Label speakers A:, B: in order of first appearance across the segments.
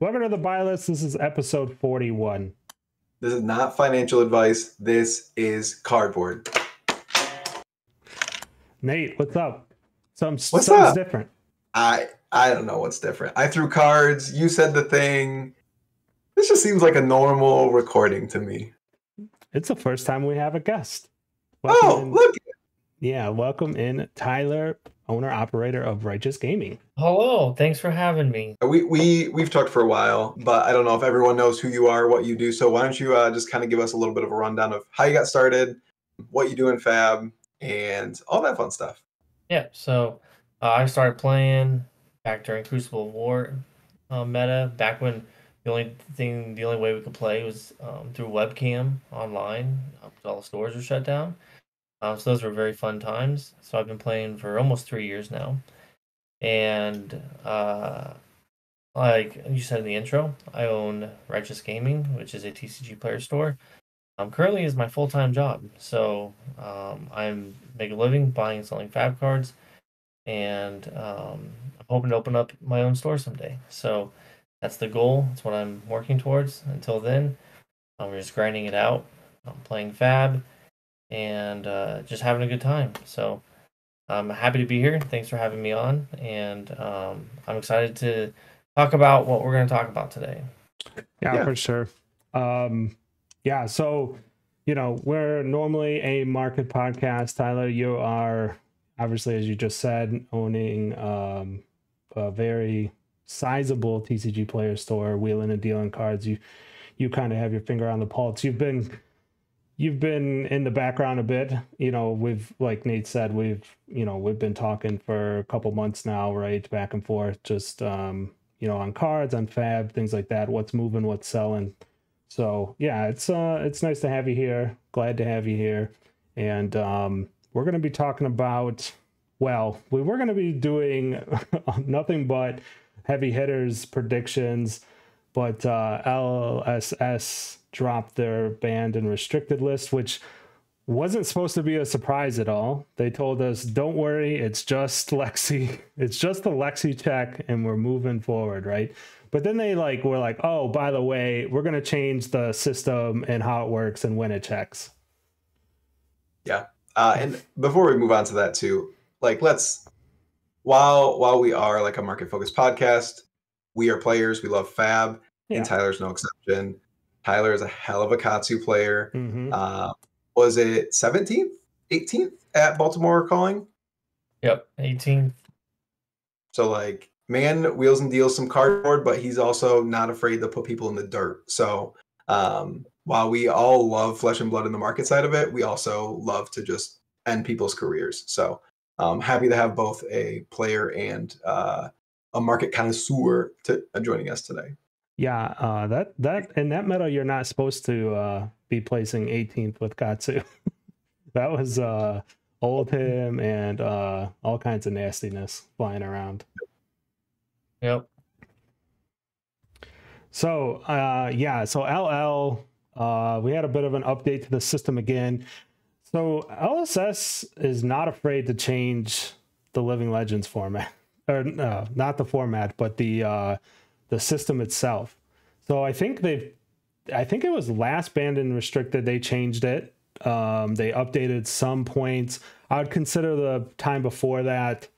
A: Welcome to the buy list. This is episode 41.
B: This is not financial advice. This is cardboard.
A: Nate, what's up? Some
B: What's
A: something's
B: up?
A: different.
B: I I don't know what's different. I threw cards. You said the thing. This just seems like a normal recording to me.
A: It's the first time we have a guest.
B: Oh,
A: in-
B: look!
A: yeah, welcome in Tyler, owner operator of Righteous Gaming.
C: Hello, thanks for having me.
B: We we we've talked for a while, but I don't know if everyone knows who you are, what you do. So why don't you uh, just kind of give us a little bit of a rundown of how you got started, what you do in Fab, and all that fun stuff.
C: Yeah, so uh, I started playing back during Crucible War uh, meta, back when the only thing, the only way we could play was um, through webcam online. 'cause all the stores were shut down. Um, so those were very fun times. So I've been playing for almost three years now, and uh, like you said in the intro, I own Righteous Gaming, which is a TCG player store. Um, currently is my full time job. So um, I'm making a living buying and selling fab cards, and um, I'm hoping to open up my own store someday. So that's the goal. That's what I'm working towards. Until then, we're just grinding it out, I'm playing fab, and uh, just having a good time. So I'm happy to be here. Thanks for having me on, and um, I'm excited to talk about what we're going to talk about today.
A: Yeah,
B: Yeah.
A: for sure. Um, yeah, so you know, we're normally a market podcast. Tyler, you are obviously, as you just said, owning um, a very sizable TCG player store, wheeling and dealing cards. You you kind of have your finger on the pulse. You've been you've been in the background a bit. You know, we've like Nate said, we've you know we've been talking for a couple months now, right, back and forth, just um, you know, on cards, on Fab, things like that. What's moving, what's selling. So yeah, it's uh, it's nice to have you here. Glad to have you here, and um, we're gonna be talking about. Well, we were gonna be doing nothing but heavy hitters predictions, but uh, LSS dropped their banned and restricted list, which wasn't supposed to be a surprise at all. They told us, "Don't worry, it's just Lexi. It's just the Lexi check, and we're moving forward, right?" But then they like were like, "Oh, by the way, we're gonna change the system and how it works and when it checks." Yeah.
B: Uh, and before we move on to that too, like let's while while we are like a market focused podcast, we are players. We love Fab,
A: Yeah.
B: and Tyler's no exception. Tyler is a hell of a Katsu player.
A: hmm
B: Uh, was it 17th, 18th at Baltimore calling?
C: Yep, 18.
B: So like man wheels and deals some cardboard, but he's also not afraid to put people in the dirt. So um, while we all love flesh and blood in the market side of it, we also love to just end people's careers. So um, happy to have both a player and uh, a market connoisseur to uh, joining us today.
A: Yeah, uh, that that in that meta you're not supposed to uh, be placing 18th with Katsu. that was uh, Oldhim and uh, all kinds of nastiness flying around.
C: Yep.
A: So uh, yeah, so LL, uh, we had a bit of an update to the system again. So LSS is not afraid to change the Living Legends format, or no, not the format, but the uh, the system itself. So I think they've, I think it was last banned and restricted. They changed it. Um, they updated some points. I would consider the time before that.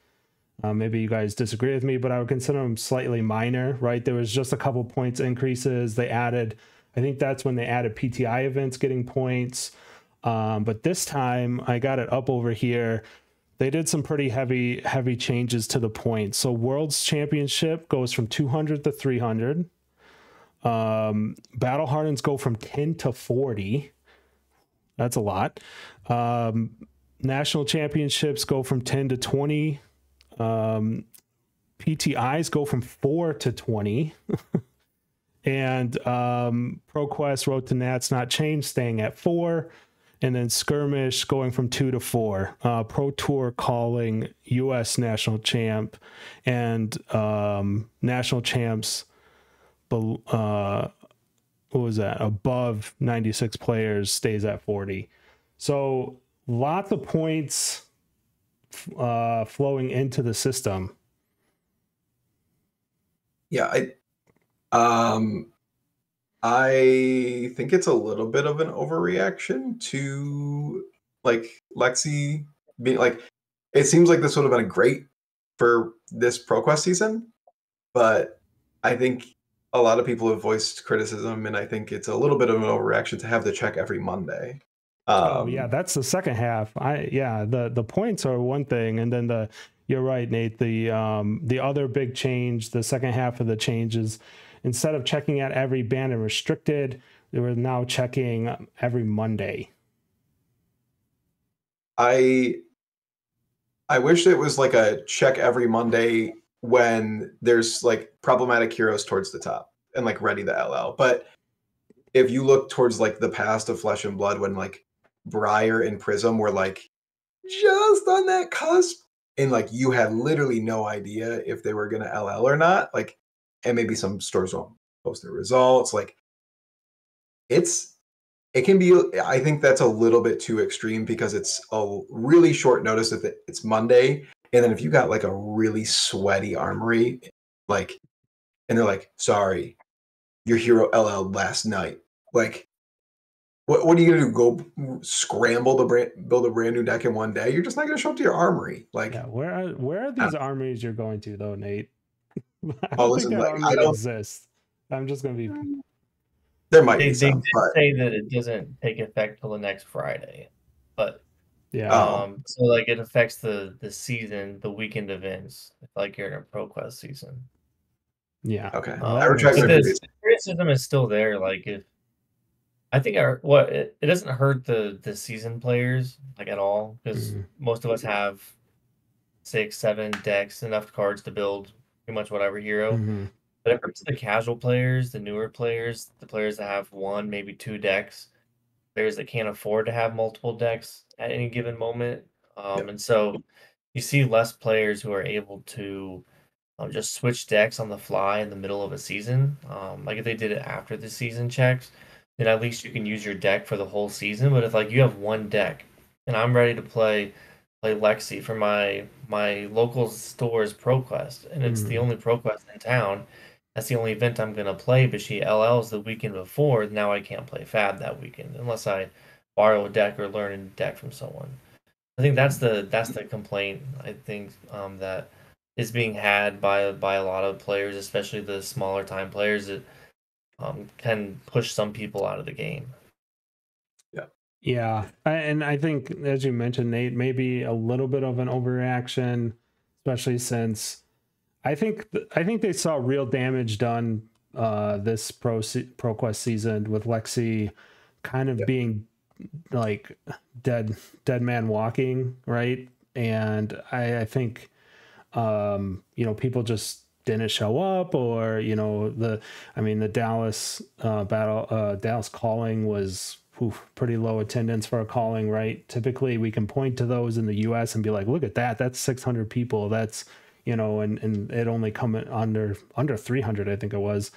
A: Uh, maybe you guys disagree with me, but I would consider them slightly minor, right? There was just a couple points increases. They added, I think that's when they added PTI events getting points. Um, but this time I got it up over here. They did some pretty heavy, heavy changes to the points. So World's Championship goes from 200 to 300. Um, Battle Hardens go from 10 to 40. That's a lot. Um, national championships go from 10 to 20 um, PTIs go from four to 20. and um, ProQuest Road to Nats not changed, staying at four. And then Skirmish going from two to four. Uh, Pro Tour calling U.S. national champ and um, national champs. Uh, what was that? Above 96 players stays at 40. So lots of points uh, flowing into the system.
B: Yeah, I Um, I think it's a little bit of an overreaction to like Lexi being like. It seems like this would have been great for this ProQuest season, but I think a lot of people have voiced criticism, and I think it's a little bit of an overreaction to have the check every Monday. Um,
A: oh yeah, that's the second half. I yeah, the the points are one thing, and then the you're right, Nate. The um the other big change, the second half of the changes, instead of checking at every banned and restricted, they were now checking every Monday.
B: I I wish it was like a check every Monday when there's like problematic heroes towards the top and like ready the LL. But if you look towards like the past of Flesh and Blood when like Briar and Prism were like just on that cusp and like you had literally no idea if they were gonna LL or not, like and maybe some stores won't post their results, like it's it can be i think that's a little bit too extreme because it's a really short notice if it's monday and then if you got like a really sweaty armory like and they're like sorry your hero ll last night. Like what, what are you gonna do go scramble the brand build a brand new deck in one day? You're just not gonna show up to your armory like
A: yeah where are where are these armories you're going to though nate
B: I oh, listen, like, I don't
A: exist i'm just gonna be
B: there might
C: they,
B: be some,
C: they
B: but...
C: say that it doesn't take effect till the next Friday, but
A: yeah.
C: Um, so like it affects the the season, the weekend events, like you're in a ProQuest season.
A: Yeah.
B: Okay.
C: Um, I retract the criticism is still there. Like if I think our what it, it doesn't hurt the the season players like at all because mm-hmm. most of us have six, seven decks, enough cards to build pretty much whatever hero.
A: Mm-hmm.
C: But it hurts the casual players, the newer players, the players that have one, maybe two decks, players that can't afford to have multiple decks at any given moment. Um, yep. And so you see less players who are able to um, just switch decks on the fly in the middle of a season. Um, like if they did it after the season checks, then at least you can use your deck for the whole season. But if like you have one deck and I'm ready to play Lexi for my my local store's ProQuest, and it's mm. the only ProQuest in town, that's the only event I'm gonna play. But she LLs the weekend before. Now I can't play Fab that weekend unless I borrow a deck or learn a deck from someone. I think that's the that's the complaint. I think um, that is being had by by a lot of players, especially the smaller time players that um, can push some people out of the game.
B: Yeah,
A: and I think as you mentioned, Nate, maybe a little bit of an overreaction, especially since I think I think they saw real damage done uh, this pro pro quest season with Lexi kind of yeah. being like dead dead man walking right and I, I think um, you know people just didn't show up or you know the I mean the Dallas uh, battle uh, Dallas calling was oof, pretty low attendance for a calling right? Typically we can point to those in the US and be like look at that. That's 600 people. That's you know, and and it only come under under 300, I think it was,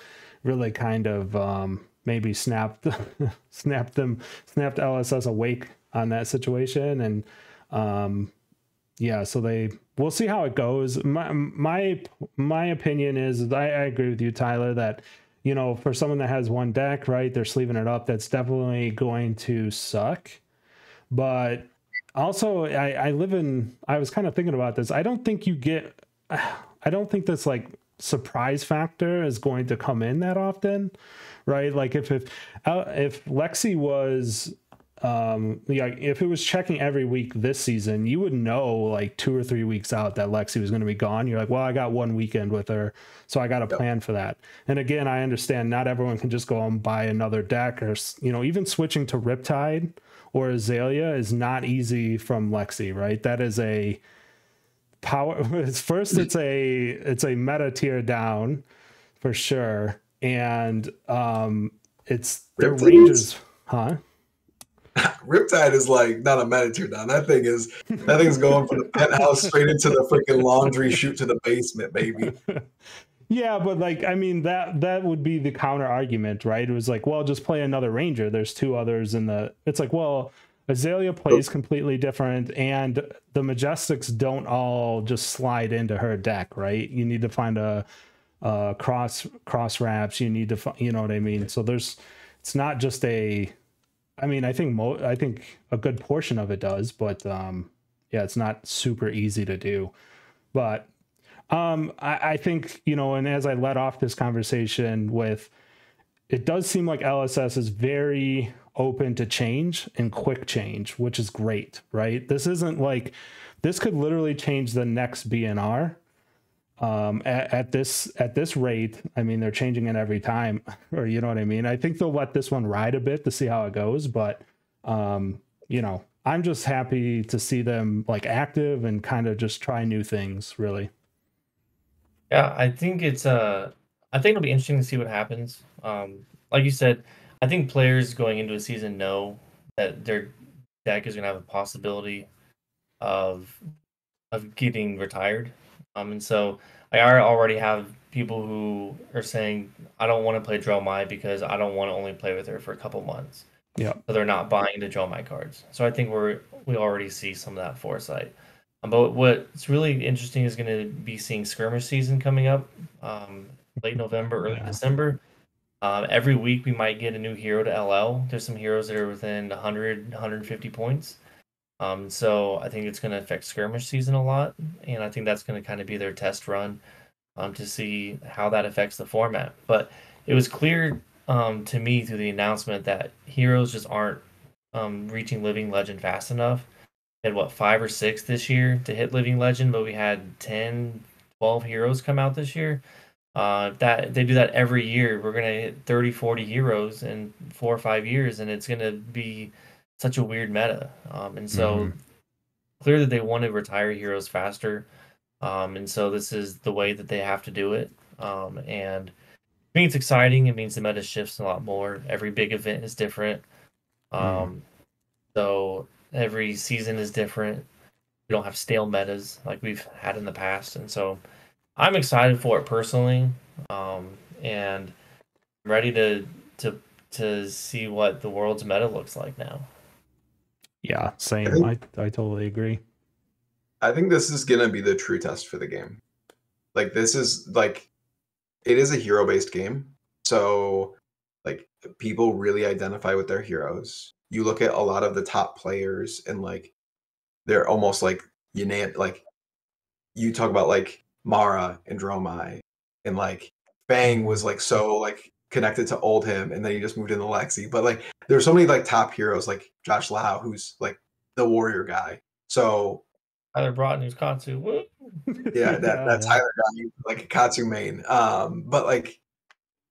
A: really kind of um, maybe snapped snapped them snapped LSS awake on that situation, and um, yeah, so they we'll see how it goes. My my my opinion is I, I agree with you, Tyler, that you know for someone that has one deck, right, they're sleeving it up. That's definitely going to suck, but also I, I live in i was kind of thinking about this i don't think you get I don't think this like surprise factor is going to come in that often, right? Like if if uh, if Lexi was um yeah if it was checking every week this season you would know like two or three weeks out that lexi was going to be gone. You're like well i got one weekend with her so i got a plan for that. And again i understand not everyone can just go and buy another deck or you know even switching to riptide or azalea is not easy from lexi right? That is a power first it's a it's a meta tier down for sure. And um it's the Riptide ranges huh
B: Riptide is like not a tier down. That thing is that thing's going from the penthouse straight into the freaking laundry chute to the basement, baby.
A: Yeah, but like I mean that that would be the counter argument, right? It was like, well, just play another ranger. There's two others in the. It's like, well, Azalea plays completely different, and the Majestics don't all just slide into her deck, right? You need to find a uh, cross cross wraps. You need to, fi- you know what I mean. So there's, it's not just a. I mean, I think mo- I think a good portion of it does, but um, yeah, it's not super easy to do. But um, I, I think you know, and as I led off this conversation with, it does seem like LSS is very open to change and quick change, which is great, right? This isn't like this could literally change the next BNR um at, at this at this rate i mean they're changing it every time or you know what i mean i think they'll let this one ride a bit to see how it goes but um you know i'm just happy to see them like active and kind of just try new things really
C: Yeah, I think it's uh I think it'll be interesting to see what happens. Um, like you said, I think players going into a season know that their deck is gonna have a possibility of of getting retired. Um, and so I already have people who are saying I don't want to play Dromai because I don't want to only play with her for a couple months.
A: yeah
C: So they're not buying the Dromai cards. So I think we're we already see some of that foresight. Um, but what's really interesting is going to be seeing skirmish season coming up, um, late November, early
A: Yeah.
C: December. Uh, every week we might get a new hero to LL. There's some heroes that are within 100, 150 points. Um, so I think it's going to affect skirmish season a lot, and I think that's going to kind of be their test run um, to see how that affects the format. But it was clear um, to me through the announcement that heroes just aren't um, reaching living legend fast enough. Had what five or six this year to hit living legend, but we had 10, 12 heroes come out this year. Uh, that they do that every year, we're gonna hit 30, 40 heroes in four or five years, and it's gonna be such a weird meta. Um, and so
A: Mhm.
C: clear that they want to retire heroes faster. Um, and so this is the way that they have to do it. Um, and I think it's exciting. It means the meta shifts a lot more. Every big event is different. Um, So every season is different. We don't have stale metas like we've had in the past. And so I'm excited for it personally. Um, and I'm ready to, to, to see what the world's meta looks like now.
A: Yeah same
B: think-
A: i i totally agree
B: I think this is gonna be the true test for the game. Like this is like it is a hero based game. So like people really identify with their heroes. You look at a lot of the top players and like they're almost like you name like you talk about like Mara and Dromai and like Fang was like so like connected to Oldhim and then he just moved into Lexi. But like there's so many like top heroes like Josh Lau who's like the warrior guy. So
C: Tyler Brotton, who's Katsu. Woo!
B: yeah, that that
A: yeah.
B: Tyler guy, like a Katsu main. Um, but like,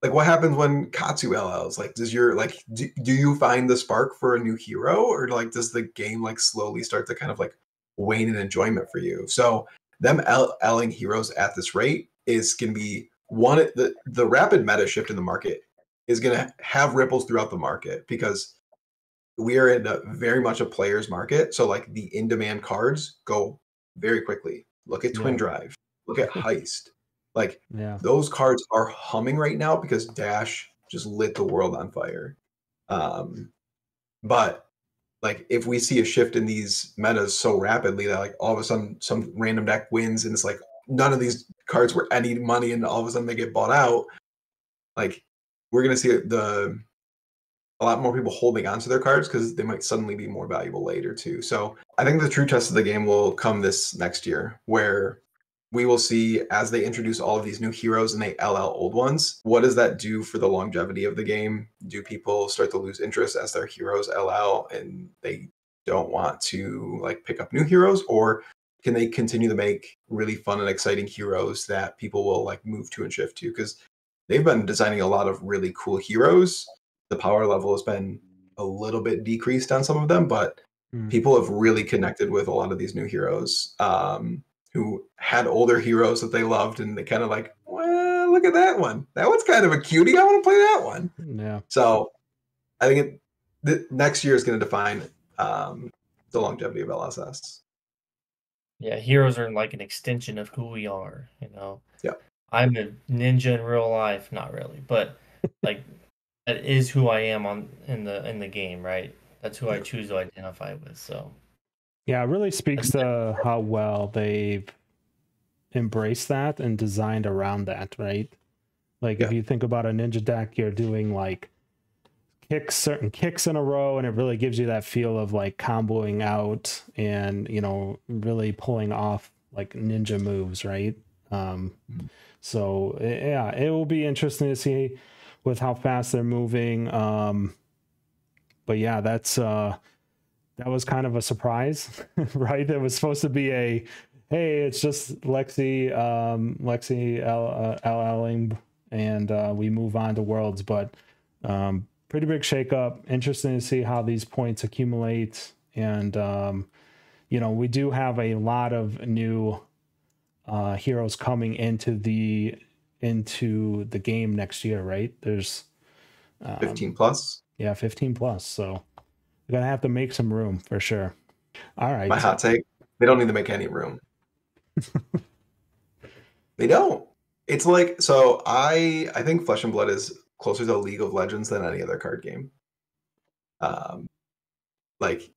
B: like what happens when Katsu LLs? Like, does your like do, do you find the spark for a new hero, or like does the game like slowly start to kind of like wane in enjoyment for you? So them L- Ling heroes at this rate is going to be one the the rapid meta shift in the market is going to have ripples throughout the market because we are in a very much a player's market. So like the in demand cards go very quickly. Look at Twin
A: Yeah.
B: Drive. Look at Heist. Like
A: yeah
B: those cards are humming right now because Dash just lit the world on fire. Um, but like if we see a shift in these metas so rapidly that like all of a sudden some random deck wins and it's like none of these cards were any money and all of a sudden they get bought out, like we're gonna see the a lot more people holding onto their cards because they might suddenly be more valuable later too. So I think the true test of the game will come this next year, where we will see as they introduce all of these new heroes and they LL old ones. What does that do for the longevity of the game? Do people start to lose interest as their heroes LL and they don't want to like pick up new heroes, or can they continue to make really fun and exciting heroes that people will like move to and shift to? Because they've been designing a lot of really cool heroes the power level has been a little bit decreased on some of them, but
A: Mm.
B: people have really connected with a lot of these new heroes um, who had older heroes that they loved, and they kind of like, well, look at that one. That one's kind of a cutie. I want to play that one.
A: yeah
B: So I think it, the next year is going to define um, the longevity of LSS.
C: Yeah, heroes are like an extension of who we are, you know.
B: Yeah.
C: I'm a ninja in real life, not really, but like that is who I am on in the in the game, right? That's who I choose to identify with. So
A: Yeah, it really speaks to how well they've embraced that and designed around that, right? Like
B: Yeah.
A: if you think about a ninja deck, you're doing like kicks, certain kicks in a row, and it really gives you that feel of like comboing out and you know really pulling off like ninja moves, right? Um,
B: Mhm.
A: so yeah, it will be interesting to see with how fast they're moving. Um, but yeah, that's uh, that was kind of a surprise, right? It was supposed to be a hey, it's just Lexi, um, Lexi L uh, LLing, and uh, we move on to Worlds. But um, pretty big shakeup. Interesting to see how these points accumulate, and um, you know we do have a lot of new uh, heroes coming into the into the game next year, right? There's um,
B: 15 plus.
A: yeah, 15 plus. So we're gonna have to make some room for sure. All right.
B: My hot take: they don't need to make any room. they don't. It's like so. I I think Flesh and Blood is closer to League of Legends than any other card game. Um, like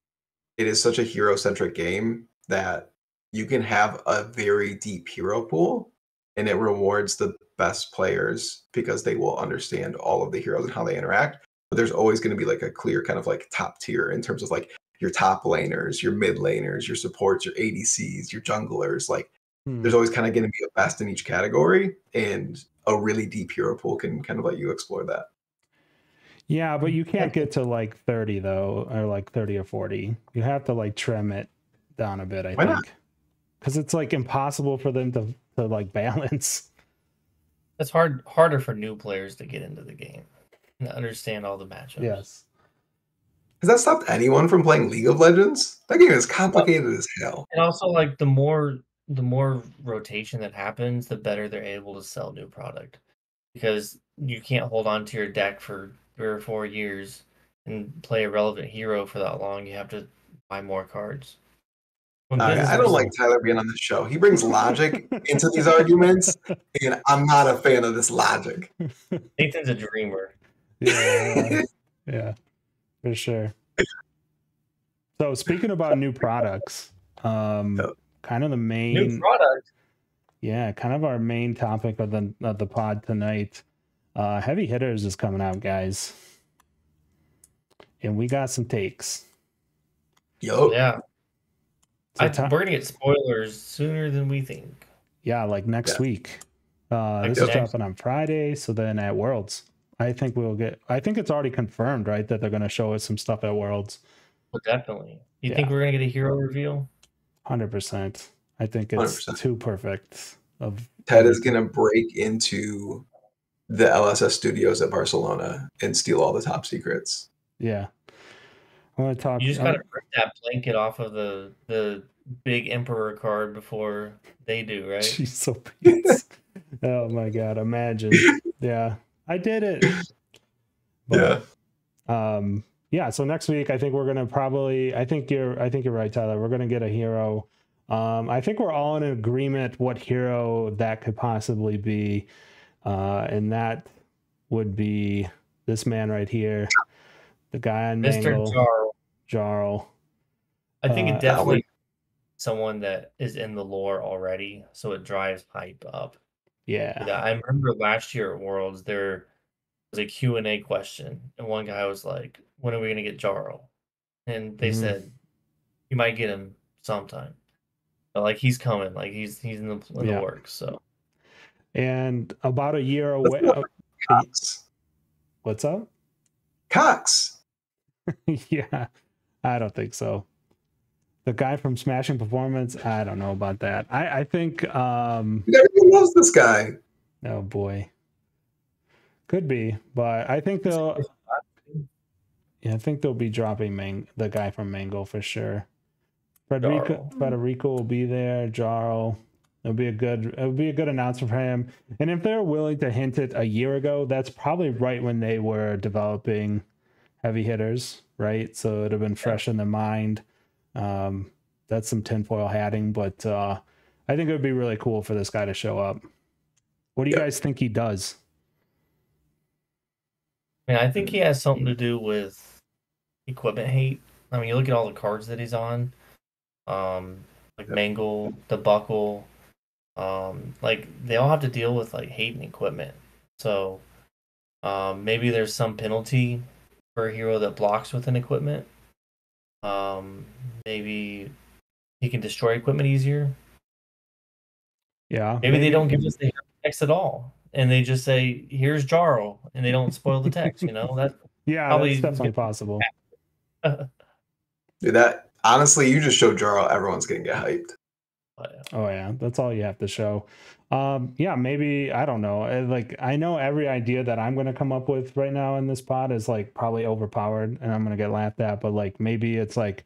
B: it is such a hero centric game that you can have a very deep hero pool, and it rewards the best players because they will understand all of the heroes and how they interact. But there's always going to be like a clear kind of like top tier in terms of like your top laners, your mid laners, your supports, your ADCs, your junglers. Like
A: Hmm.
B: there's always kind of going to be a best in each category, and a really deep hero pool can kind of let you explore that.
A: Yeah, but you can't get to like 30 though, or like 30 or 40. You have to like trim it down a bit, I
B: Why
A: think. Because it's like impossible for them to, to like balance.
C: It's hard harder for new players to get into the game and understand all the matchups.
A: Yes.
B: Has that stopped anyone from playing League of Legends? That game is complicated as hell.
C: And also like the more the more rotation that happens, the better they're able to sell new product. Because you can't hold on to your deck for three or four years and play a relevant hero for that long. You have to buy more cards. When
B: I, I don't like Tyler being on the show. He brings logic into these arguments, and I'm not a fan of this logic.
C: Nathan's a dreamer.
A: Yeah. yeah. For sure. So speaking about new products, um
B: Yep.
A: Kind of the main
C: New
A: main
C: product.
A: yeah, kind of our main topic of the of the pod tonight. Uh heavy hitters is coming out, guys. And we got some takes.
B: Yo,
C: Yeah.
A: So
C: I,
A: ti-
C: we're gonna get spoilers sooner than we think.
A: Yeah, like next
B: Yeah.
A: week. Uh,
C: Like
A: this is
C: next-
A: dropping on Friday, so then at Worlds, I think we'll get. I think it's already confirmed, right, that they're going to show us some stuff at Worlds.
C: Well, definitely. You
A: Yeah.
C: think we're gonna get a hero reveal?
A: Hundred percent. I think it's
B: 100%.
A: too perfect. Of
B: Ted is gonna break into the LSS studios at Barcelona and steal all the top secrets.
A: yeah. I want to talk.
C: You just gotta rip that blanket off of the the big emperor card before they do, right?
A: She's so pissed. oh my god! Imagine. Yeah, I did it.
B: Yeah.
A: um yeah so next week i think we're gonna probably i think you're i think you're right tyler we're gonna get a hero um i think we're all in agreement what hero that could possibly be uh and that would be this man right here the guy on
C: Mr.
A: Mangle,
C: Jarl.
A: jarl
C: I think
A: Uh,
C: it definitely someone that is in the lore already, so it drives hype up.
A: yeah
C: Yeah, I remember last year at Worlds there was a Q&A question, and one guy was like, "When are we gonna get Jarl?" And they
A: Mhm.
C: said, "You might get him sometime." But like he's coming, like he's he's in the in
A: Yeah.
C: the works. So
A: and about a year away uh,
B: Cox.
A: what's up
B: Cox.
A: yeah, I don't think so. The guy from Smashing Performance, I don't know about that. I, I think, um,
B: Everyone loves this guy.
A: oh boy, could be, but I think they'll, yeah, I think they'll be dropping Mang- the guy from Mango for sure. Federico,
C: Jarl.
A: Federico will be there. Jarl, it'll be a good, it'll be a good announcement for him. And if they're willing to hint it a year ago, that's probably right when they were developing heavy hitters, right? So it'd have been fresh in the mind. Um, that's some tinfoil hatting, but uh, I think it would be really cool for this guy to show up. What do you
B: Yep.
A: guys think he does?
C: I mean, I think he has something to do with equipment hate. I mean, you look at all the cards that he's on, um, like
B: Yep.
C: Mangle, the Buckle, um, like they all have to deal with like hate and equipment. So um, maybe there's some penalty for a hero that blocks with an equipment. Um, maybe he can destroy equipment easier.
A: Yeah.
C: Maybe, maybe. they don't give us the text at all, and they just say, "Here's Jarl," and they don't spoil the text. You know that.
A: yeah, probably that's definitely possible.
B: Dude, that honestly, you just showed Jarl. Everyone's gonna get hyped.
A: Oh yeah. that's all you have to show. Um, yeah, maybe I don't know. Like I know every idea that I'm gonna come up with right now in this pod is like probably overpowered, and I'm gonna get laughed at. But like maybe it's like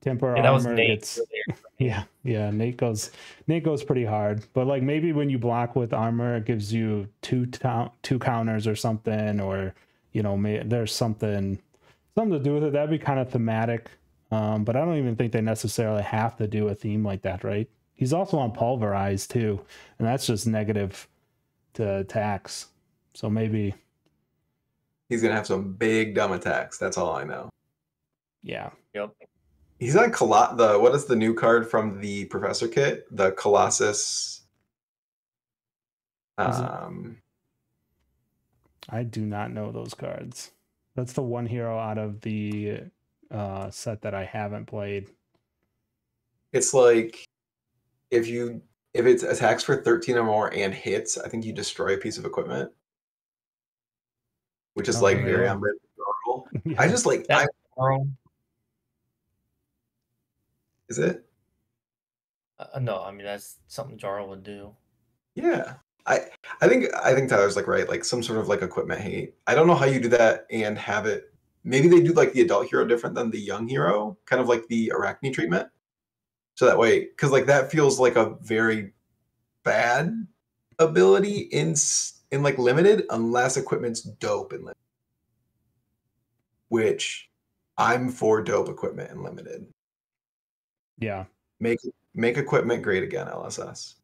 A: temper yeah, armor gets. Yeah, yeah. Nate goes. Nate goes pretty hard, but like maybe when you block with armor, it gives you two ta- two counters or something, or you know, may, there's something something to do with it. That'd be kind of thematic. Um, but I don't even think they necessarily have to do a theme like that, right? He's also on pulverize too, and that's just negative to attacks. So maybe
B: he's gonna have some big dumb attacks. That's all I know.
A: Yeah.
C: Yep.
B: He's on Col- the what is the new card from the Professor kit? The Colossus. Um,
A: I do not know those cards. That's the one hero out of the uh, set that I haven't played.
B: It's like if you if it attacks for 13 or more and hits, I think you destroy a piece of equipment. Which is oh, like yeah. very on yeah. I just like I, Is it?
C: Uh, no, I mean that's something Jarl would do.
B: Yeah. I I think I think Tyler's like right, like some sort of like equipment hate. I don't know how you do that and have it maybe they do like the adult hero different than the young hero, kind of like the Arakni treatment. So that way, because like that feels like a very bad ability in in like limited, unless equipment's dope in limited. Which I'm for dope equipment in limited.
A: Yeah.
B: Make make equipment great again, LSS.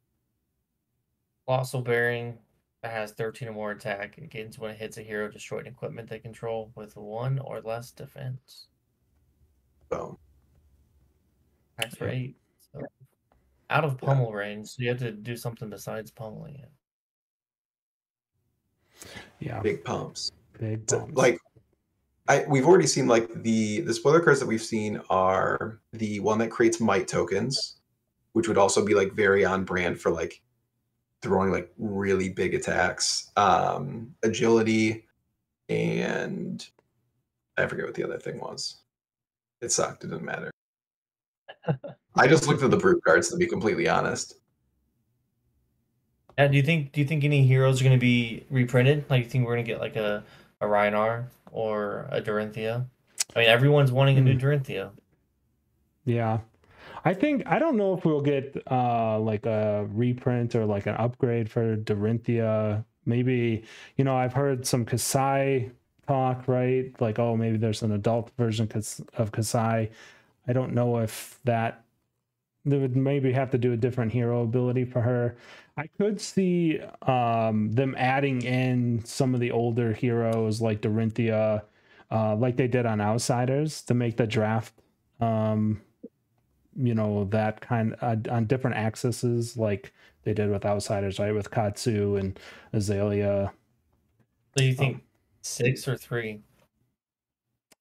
C: Colossal bearing that has 13 or more attack. It gains when it hits a hero destroyed equipment they control with one or less defense.
B: Boom.
C: That's for eight. So out of pummel yeah. range, so you have to do something besides pummeling it.
A: Yeah.
B: Big pumps.
A: Big pumps.
B: like I, we've already seen like the the spoiler cards that we've seen are the one that creates might tokens, which would also be like very on brand for like throwing like really big attacks. Um, agility and I forget what the other thing was. It sucked. It didn't matter. I just looked at the brute cards to be completely honest.
C: And do you think do you think any heroes are going to be reprinted? Like, you think we're going to get like a a Rhinar or a Dorinthia? I mean, everyone's wanting a new hmm. Dorinthia.
A: Yeah, I think I don't know if we'll get uh like a reprint or like an upgrade for Dorinthia. Maybe you know I've heard some Kassai talk, right? Like oh maybe there's an adult version of Kassai. I don't know if that they would maybe have to do a different hero ability for her. I could see um, them adding in some of the older heroes like Dorinthia, uh, like they did on Outsiders, to make the draft um, you know that kind uh, on different axes like they did with outsiders right with katsu and azalea.
C: So you think um, six or three?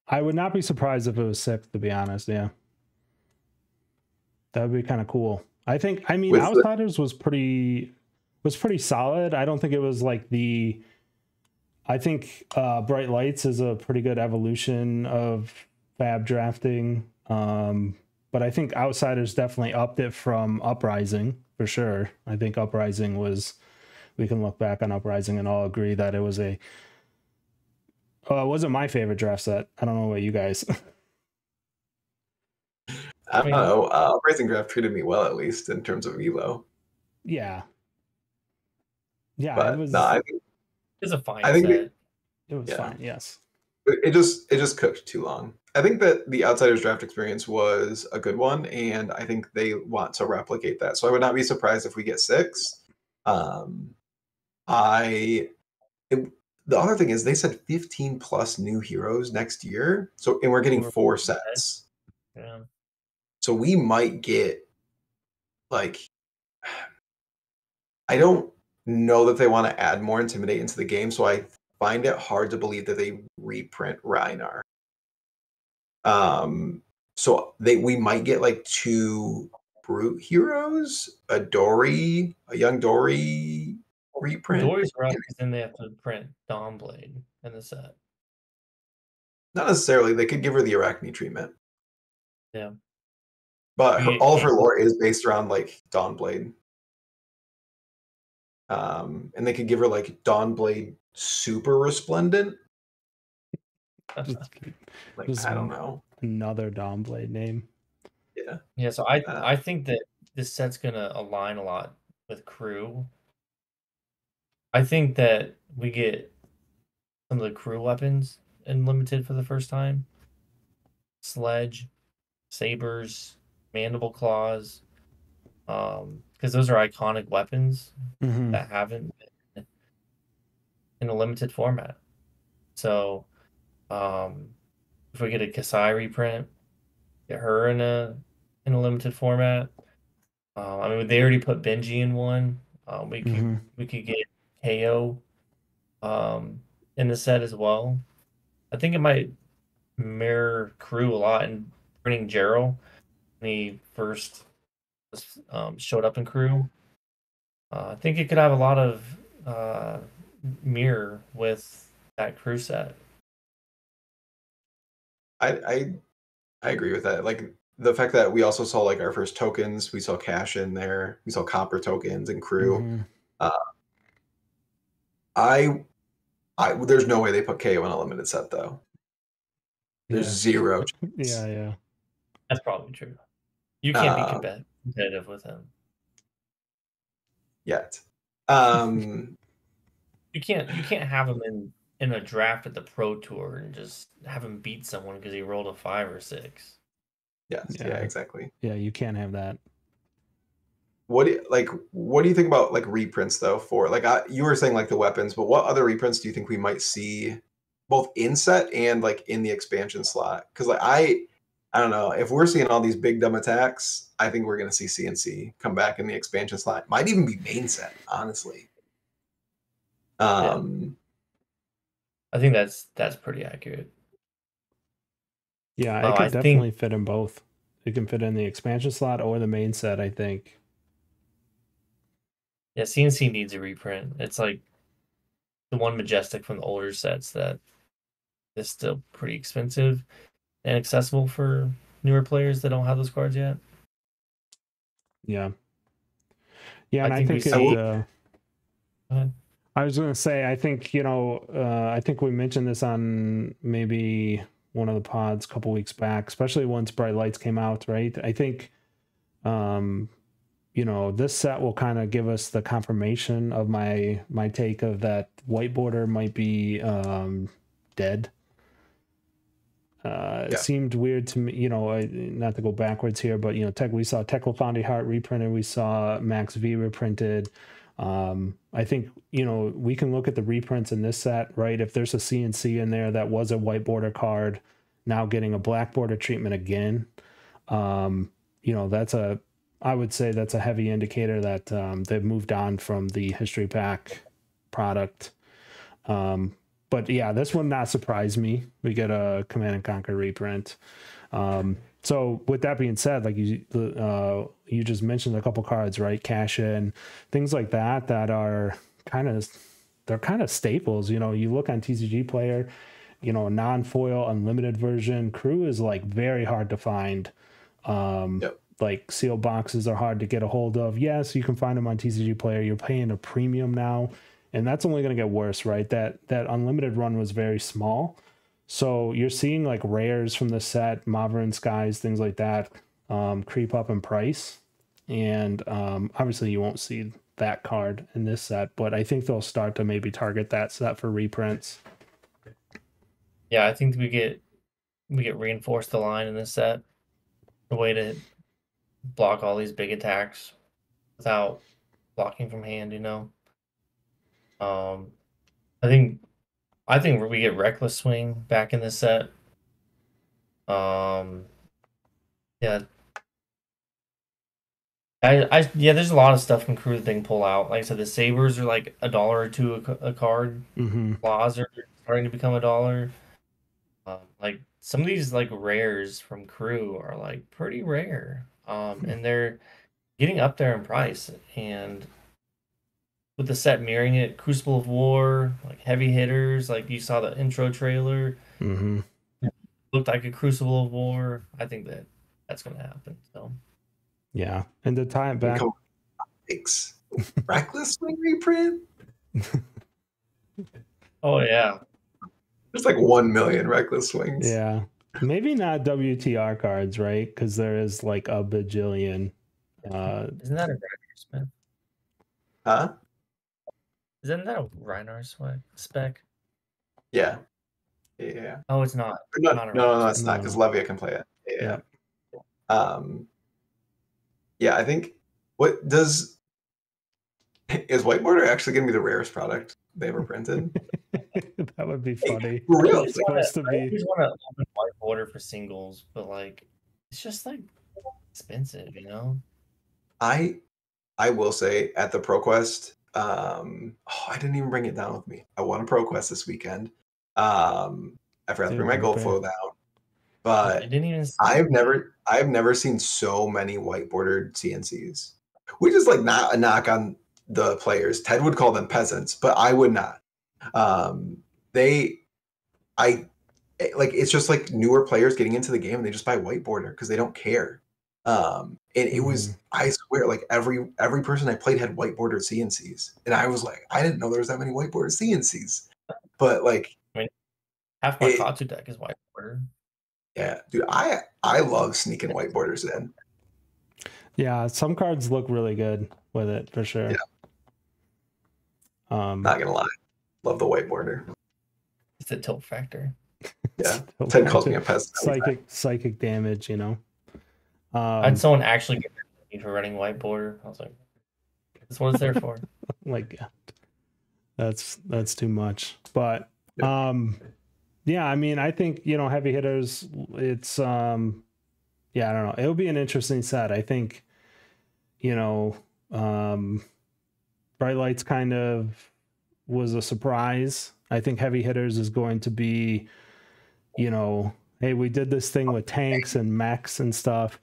A: I would not be surprised if it was six to be honest yeah. That would be kind of cool. I think i mean with outsiders the... was pretty was pretty solid. I don't think it was like the i think uh bright lights is a pretty good evolution of fab drafting. Um but I think Outsiders definitely upped it from Uprising for sure. I think Uprising was, we can look back on Uprising and all agree that it was a, oh, it wasn't my favorite draft set. I don't know what you guys.
B: I don't know. Uh, Uprising draft treated me well, at least in terms of Elo.
A: Yeah. Yeah,
B: but, it was. No, I think,
C: it's a fine I think set. It,
A: it was yeah. fine. Yes.
B: It just it just cooked too long. I think that the Outsiders draft experience was a good one, and I think they want to replicate that. So I would not be surprised if we get six. Um, I it, the other thing is they said 15 plus new heroes next year. So and we're getting four sets.
C: Yeah.
B: So we might get like I don't know that they want to add more intimidate into the game, so I find it hard to believe that they reprint Rhinar. Um, so they we might get like two brute heroes, a Dory, a young Dory reprint.
C: Dory's right because then they have to print Dawnblade in the set.
B: Not necessarily. They could give her the Arakni treatment.
C: Yeah.
B: But her, all of her lore is based around like Dawnblade. Um, and they could give her like Dawnblade super resplendent.
A: Just keep
B: Like
A: Just
B: I don't know.
A: another Dawnblade name.
B: Yeah.
C: Yeah, so I
B: Uh,
C: I think that this set's gonna align a lot with crew. I think that we get some of the crew weapons in limited for the first time. Sledge, sabers, mandible claws. Um, because those are iconic weapons
A: Mhm.
C: that haven't been in a limited format. So, um, if we get a Kassai reprint, get her in a in a limited format. Um, I mean, they already put Benji in one. Um, we could
A: Mhm.
C: we could get Kayo um, in the set as well. I think it might mirror Crew a lot in printing Gerald when he first um, showed up in Crew. Uh, I think it could have a lot of uh, mirror with that Crew set.
B: I I I agree with that. Like the fact that we also saw like our first tokens, we saw cash in there, we saw copper tokens and crew.
A: Mhm.
B: I I there's no way they put Kayo in a limited set though. There's
A: Yeah.
B: zero
A: Yeah, yeah.
C: That's probably true. You can't be
B: Uh,
C: compet- competitive with him.
B: yet. Um
C: You can't you can't have him in in a draft at the pro tour and just have him beat someone because he rolled a five or six.
B: yes, yeah.
A: Yeah.
B: exactly.
A: Yeah, you can't have that.
B: What do you, like what do you think about like reprints though for like I, you were saying like the weapons, but what other reprints do you think we might see both in set and like in the expansion slot? Cuz like I I don't know, if we're seeing all these big dumb attacks, I think we're going to see CNC come back in the expansion slot. Might even be main set, honestly. Um
C: I think that's that's pretty accurate.
A: Yeah, it
C: Oh,
A: could
C: I think-
A: definitely fit in both. It can fit in the expansion slot or the main set, I think.
C: Yeah, CNC needs a reprint. It's like the one majestic from the older sets that is still pretty expensive and accessible for newer players that don't have those cards yet.
A: Yeah. Yeah,
C: I
A: and I
C: think
A: think, it, uh. I was going to say, I think, you know, uh, I think we mentioned this on maybe one of the pods a couple weeks back, especially once Bright Lights came out, right? I think, um, you know, this set will kind of give us the confirmation of my my take of that white border might be um, dead. Uh,
B: Yeah.
A: It seemed weird to me, you know, I- not to go backwards here, but you know, tech we saw Teklo Foundry Heart reprinted, we saw Max V reprinted. Um, I think you know we can look at the reprints in this set, right? If there's a CNC in there that was a white border card, now getting a black border treatment again, um, you know that's a I would say that's a heavy indicator that um, they've moved on from the history pack product. Um, but yeah, this one not surprise me. We get a Command and Conquer reprint. Um, so with that being said, like you, uh, you just mentioned a couple cards, right? Cash in, things like that, that are kind of, they're kind of staples. You know, you look on TCG Player, you know, non-foil unlimited version. Crew is like very hard to find. Um,
B: Yep.
A: Like sealed boxes are hard to get a hold of. Yes, you can find them on TCG Player. You're paying a premium now, and that's only going to get worse, right? That that unlimited run was very small. So you're seeing like rares from the set, Mauvrion Skies, things like that, um, creep up in price. And um, obviously, you won't see that card in this set, but I think they'll start to maybe target that set for reprints.
C: Yeah, I think we get we get reinforced the line in this set. The way to block all these big attacks without blocking from hand, you know. Um I think I think we get reckless swing back in this set. Um yeah. I, I yeah, there's a lot of stuff from CRU that they can pull out. Like I said, the sabers are like a dollar or two a, a card.
A: Mm-hmm.
C: Claws are starting to become a dollar. Um, like some of these like rares from CRU are like pretty rare. Um, and they're getting up there in price. And with the set mirroring it, Crucible of War, like heavy hitters, like you saw the intro trailer,
A: Mm-hmm.
C: looked like a Crucible of War. I think that that's gonna happen. So
A: Yeah. And to tie it back,
B: Come- Thanks. Reckless Swing reprint?
C: oh yeah.
B: There's like 1 million Reckless Swings.
A: yeah, maybe not WTR cards, right? Because there is like a bajillion. Uh,
C: Isn't that a Rhinar spec?
B: Huh?
C: Isn't that a Rhinar spec? spec?
B: Yeah. Yeah.
C: Oh, it's not.
B: No,
C: Not
B: no, no, no, it's not
A: Swing.
B: because Levia can play it. Yeah. Um, yeah, I think what does is Whiteboarder actually going to be the rarest product they ever printed?
A: that would be funny.
B: For real?
A: It's
C: I always
A: supposed to
C: wanna- I
A: be.
C: always want to open whiteboarder for singles, but like it's just like expensive, you know.
B: I I will say at the ProQuest, um, oh, I didn't even bring it down with me. I won a ProQuest this weekend. Um, I forgot to bring my gold
A: okay.
B: flow down,
C: I
B: but
C: didn't even.
B: I've never I've never seen so many whiteboarded CNCs. Which is like not a knock on the players. Ted would call them peasants, but I would not. Um, they, I eh, like it's just like newer players getting into the game and they just buy whiteboarder because they don't care. Um, and it was I swear like every every person I played had whiteboarded CNCs, and I was like I didn't know there was that many whiteboarded CNCs, but like
C: half my
B: it-
C: deck is whiteboarder.
B: Yeah, dude, I I love sneaking white borders in.
A: Yeah, some cards look really good with it for sure.
B: Yeah.
A: Um,
B: Not gonna lie, love the white border.
C: It's a tilt factor.
B: Yeah,
A: so
B: Ted calls me a peasant. every time.
A: psychic psychic damage, you know.
C: I
A: Um,
C: had someone actually get me for running white border. I was like, "That's what it's there for."
A: like that's that's too much. But um yeah, I mean, I think, you know, heavy hitters it's um yeah, I don't know. It'll be an interesting set. I think you know, um Bright Lights kind of was a surprise. I think heavy hitters is going to be you know, hey, we did this thing with tanks and mechs and stuff.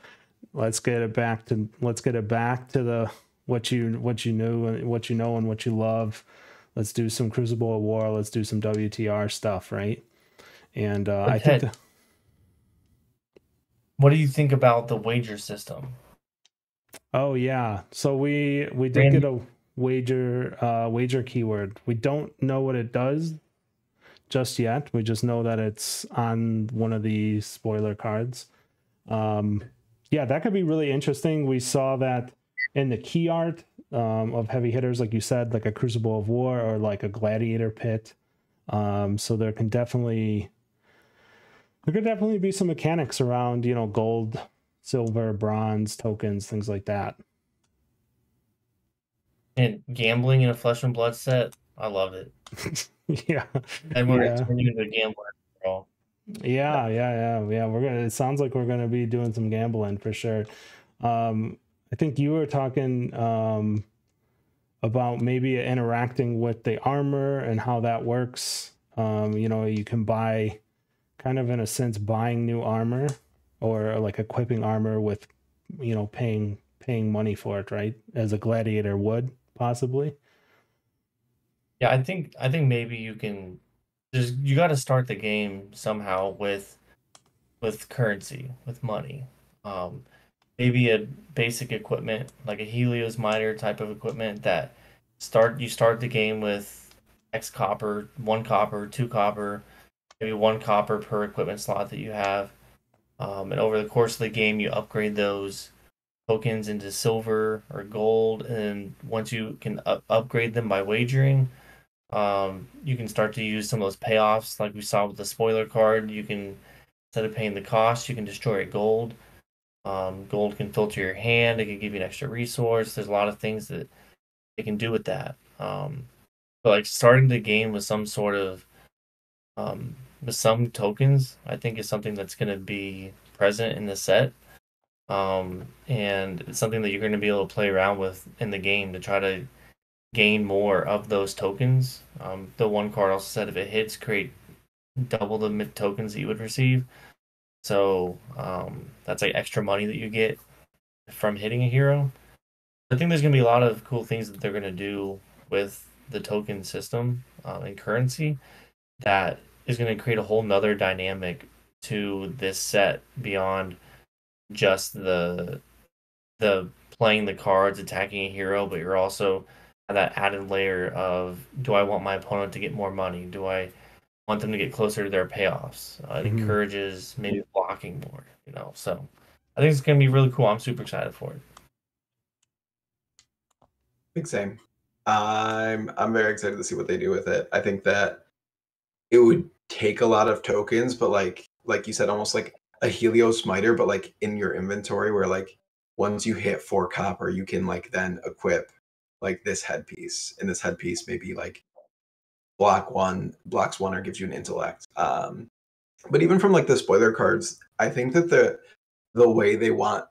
A: Let's get it back to let's get it back to the what you what you knew and what you know and what you love. Let's do some Crucible of War. Let's do some WTR stuff, right? And uh, I think the,
C: What do you think about the wager system?
A: oh yeah, so we we did
C: Randy-
A: get a wager uh, wager keyword. We don't know what it does just yet. We just know that it's on one of the spoiler cards. Um, yeah, that could be really interesting. We saw that in the key art um, of heavy hitters, like you said, like a Crucible of War or like a Gladiator Pit. Um, so there can definitely there could definitely be some mechanics around, you know, gold, silver, bronze tokens, things like that.
C: And gambling in a flesh and blood set, I love it.
A: yeah,
C: And we're
A: Yeah.
C: you into a gambler.
A: Yeah, yeah, yeah, yeah. We're gonna. It sounds like we're gonna be doing some gambling for sure. Um, I think you were talking um, about maybe interacting with the armor and how that works. Um, you know, you can buy, kind of in a sense, buying new armor or like equipping armor with, you know, paying paying money for it, right? As a gladiator would possibly.
C: Yeah, I think I think maybe you can just you got to start the game somehow with with currency, with money. Um, maybe a basic equipment like a Helios miner type of equipment that start you start the game with X copper, one copper, two copper, maybe one copper per equipment slot that you have. Um, and over the course of the game, you upgrade those tokens into silver or gold, and once you can up- upgrade them by wagering, um, you can start to use some of those payoffs, like we saw with the spoiler card. You can instead of paying the cost, you can destroy gold. Um, gold can filter your hand. It can give you an extra resource. There's a lot of things that they can do with that. Um, but like starting the game with some sort of um, some tokens, I think is something that's going to be present in the set. um, and it's something that you're going to be able to play around with in the game to try to gain more of those tokens. Um, the one card also said if it hits, create double the tokens that you would receive. So um, that's like extra money that you get from hitting a hero. I think there's going to be a lot of cool things that they're going to do with the token system um, and currency that is going to create a whole nother dynamic to this set beyond just the the playing the cards, attacking a hero, but you're also that added layer of do I want my opponent to get more money? Do I want them to get closer to their payoffs? Uh, it mm-hmm. encourages maybe blocking more, you know. So I think it's going to be really cool. I'm super excited for it.
B: Big same. I'm I'm very excited to see what they do with it. I think that it would take a lot of tokens, but like like you said, almost like a Helios Smiter, but like in your inventory, where like once you hit four copper, you can like then equip like this headpiece, and this headpiece maybe like block one, blocks one, or gives you an intellect. Um, but even from like the spoiler cards, I think that the the way they want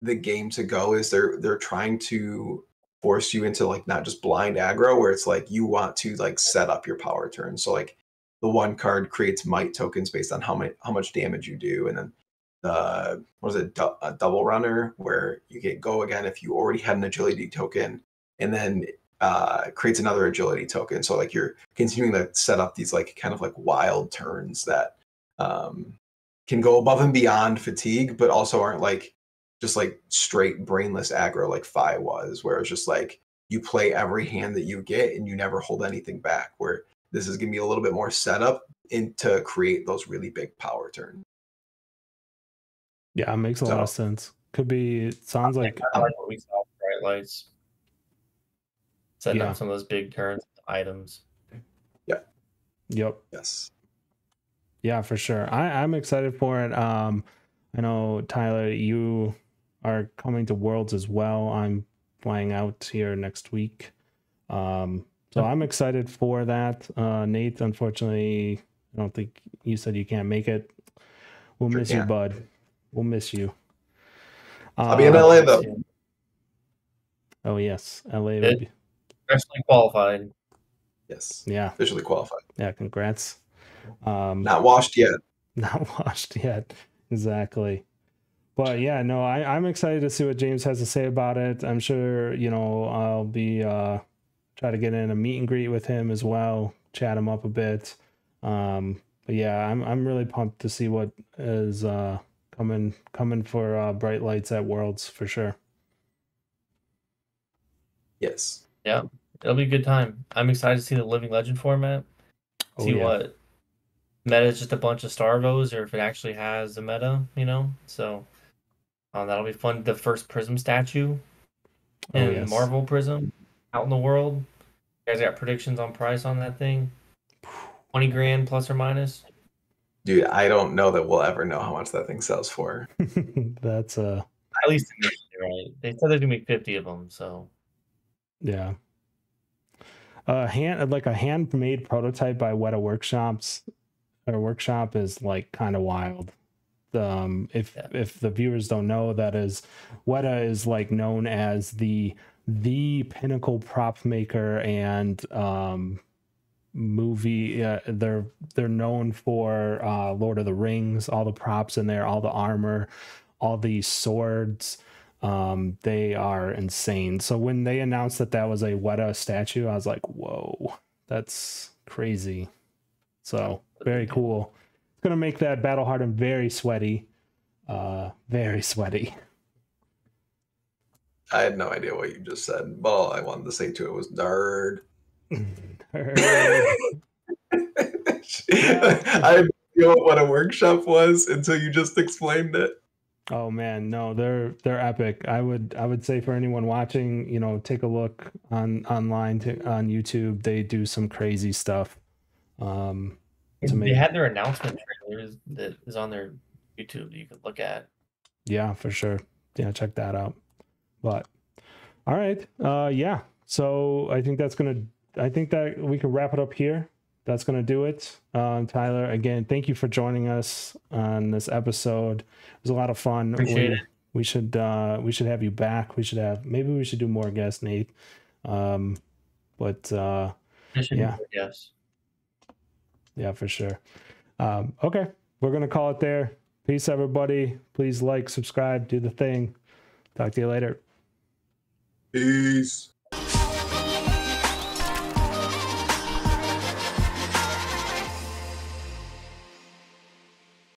B: the game to go is they're they're trying to force you into like not just blind aggro where it's like you want to like set up your power turn. So like the one card creates might tokens based on how much how much damage you do, and then the what is it du- a double runner where you get go again if you already had an agility token, and then uh, creates another agility token. So like you're continuing to set up these like kind of like wild turns that um, can go above and beyond fatigue, but also aren't like just like straight brainless aggro like Fai was, where it's just like you play every hand that you get and you never hold anything back. Where this is going to be a little bit more setup in to create those really big power turns.
A: Yeah, it makes a so, lot of sense. Could be. It sounds like,
C: I like what we saw bright lights. Setting yeah. up some of those big turns items.
B: Yeah.
A: Yep.
B: Yes.
A: Yeah, for sure. I, I'm excited for it. Um, I know Tyler, you are coming to Worlds as well. I'm flying out here next week. Um, so I'm excited for that. Uh, Nate, unfortunately, I don't think you said you can't make it. We'll sure miss can. you, bud. We'll miss you.
B: I'll be in uh, LA though.
A: Oh yes, LA.
C: It, officially qualified.
B: Yes.
A: Yeah.
B: Officially qualified.
A: Yeah. Congrats. Um,
B: not washed yet.
A: Not washed yet. Exactly. But yeah, no, I, I'm excited to see what James has to say about it. I'm sure, you know, I'll be uh try to get in a meet and greet with him as well, chat him up a bit. Um, but yeah, I'm I'm really pumped to see what is uh coming coming for uh, bright lights at Worlds for sure.
B: Yes.
C: Yeah, it'll be a good time. I'm excited to see the Living Legend format. Oh, see yeah. what meta is just a bunch of Starvos, or if it actually has a meta, you know. So um, that'll be fun. The first Prism statue and oh, yes. Marvel Prism out in the world. You guys got predictions on price on that thing? Twenty grand plus or minus.
B: Dude, I don't know that we'll ever know how much that thing sells for.
A: That's uh
C: at least right. They said there's gonna be fifty of them, so
A: yeah. A hand like a handmade prototype by Weta Workshops or Workshop is like kind of wild. Um, if yeah. if the viewers don't know, that is Weta is like known as the the pinnacle prop maker and um, movie. Uh, they're they're known for uh, Lord of the Rings, all the props in there, all the armor, all the swords. Um, they are insane. So when they announced that that was a Weta statue, I was like, whoa, that's crazy. So very cool. It's gonna make that battle hardened very sweaty. Uh, very sweaty.
B: I had no idea what you just said, but all I wanted to say to it was nerd. I didn't know what a workshop was until you just explained it.
A: Oh man, no, they're they're epic. I would I would say for anyone watching, you know, take a look on online to, on YouTube. They do some crazy stuff. Um,
C: to they had their announcement trailers that is on their YouTube that you could look at.
A: Yeah, for sure. Yeah, check that out. But all right. Uh yeah. So I think that's gonna I think that we can wrap it up here. That's gonna do it. Um, Tyler, again, thank you for joining us on this episode. It was a lot of fun.
C: Appreciate we, it.
A: we should uh we should have you back. We should have maybe we should do more guests, Nate. Um, but uh, yeah,
C: yes,
A: yeah, for sure. Um, okay, we're gonna call it there. Peace, everybody. Please like, subscribe, do the thing. Talk to you later.
B: Peace.